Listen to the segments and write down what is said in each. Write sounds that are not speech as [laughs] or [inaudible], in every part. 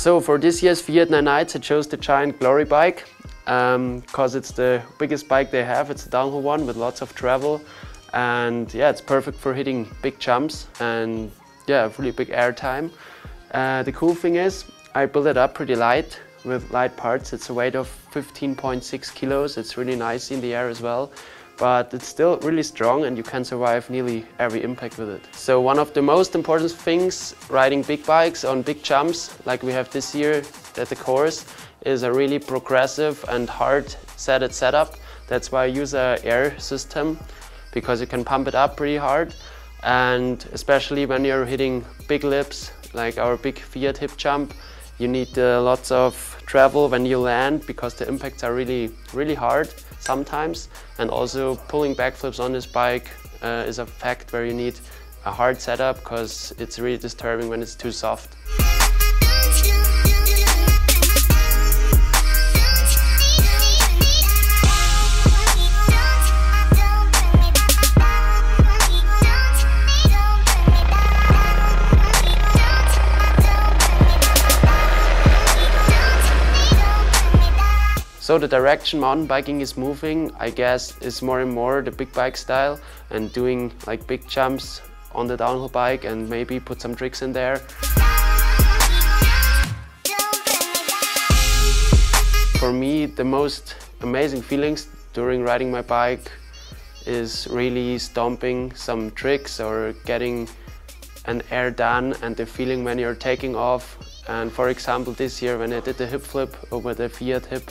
So for this year's Nine Knights, I chose the Giant Glory bike because um, it's the biggest bike they have. It's a downhill one with lots of travel and yeah, it's perfect for hitting big jumps and yeah, really big air time. Uh, the cool thing is I built it up pretty light with light parts. It's a weight of 15.6 kilos. It's really nice in the air as well but it's still really strong and you can survive nearly every impact with it. So one of the most important things riding big bikes on big jumps like we have this year at the course is a really progressive and hard setted setup. That's why I use a air system because you can pump it up pretty hard and especially when you're hitting big lips like our big Fiat hip jump you need uh, lots of travel when you land because the impacts are really really hard sometimes and also pulling backflips on this bike uh, is a fact where you need a hard setup because it's really disturbing when it's too soft. So the direction mountain biking is moving, I guess, is more and more the big bike style and doing like big jumps on the downhill bike and maybe put some tricks in there. For me, the most amazing feelings during riding my bike is really stomping some tricks or getting an air done and the feeling when you're taking off. And for example, this year when I did the hip flip over the Fiat hip,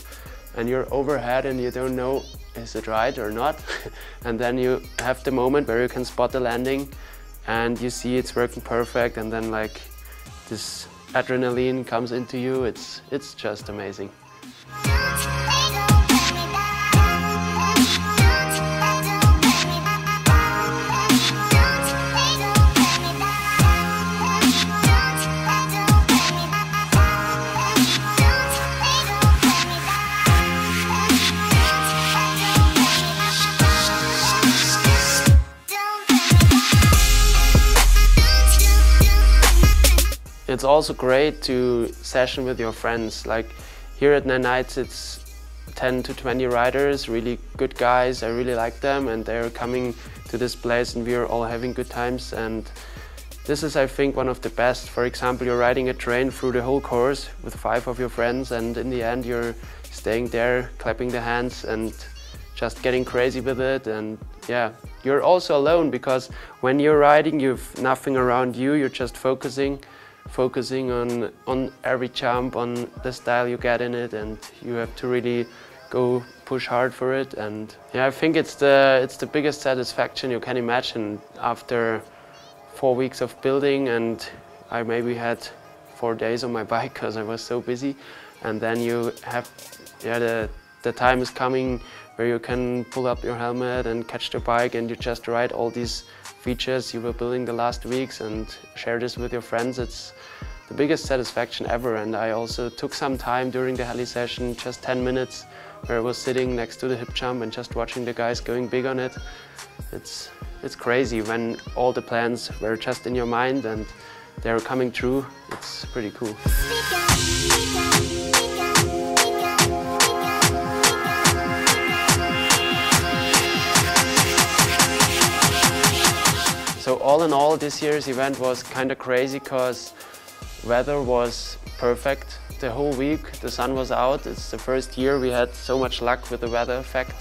and you're overhead and you don't know is it right or not. [laughs] And then you have the moment where you can spot the landing and you see it's working perfect and then like this adrenaline comes into you. It's it's just amazing It's also great to session with your friends. Like here at Nine Knights, it's 10 to 20 riders, really good guys. I really like them and they're coming to this place and we're all having good times. And this is, I think, one of the best. For example, you're riding a train through the whole course with five of your friends and in the end you're staying there, clapping the hands and just getting crazy with it and yeah you're also alone because when you're riding you've nothing around you you're just focusing focusing on, on every jump, on the style you get in it, and you have to really go push hard for it. And yeah, I think it's the, it's the biggest satisfaction you can imagine after four weeks of building and I maybe had four days on my [laughs] bike because I was so busy. And then you have, yeah, the, the time is coming where you can pull up your helmet and catch the bike and you just ride all these features you were building the last weeks and share this with your friends. It's the biggest satisfaction ever and I also took some time during the heli session, just 10 minutes, where I was sitting next to the hip jump and just watching the guys going big on it. It's, it's crazy when all the plans were just in your mind and they're coming true. It's pretty cool. So all in all, this year's event was kind of crazy because weather was perfect the whole week. The sun was out. It's the first year we had so much luck with the weather effect.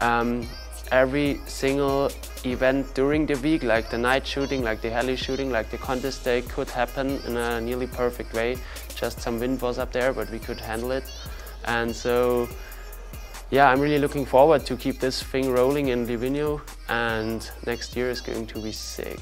Um, every single event during the week, like the night shooting, like the heli shooting, like the contest day could happen in a nearly perfect way. Just some wind was up there, but we could handle it. And so yeah, I'm really looking forward to keep this thing rolling in Livigno and next year is going to be sick.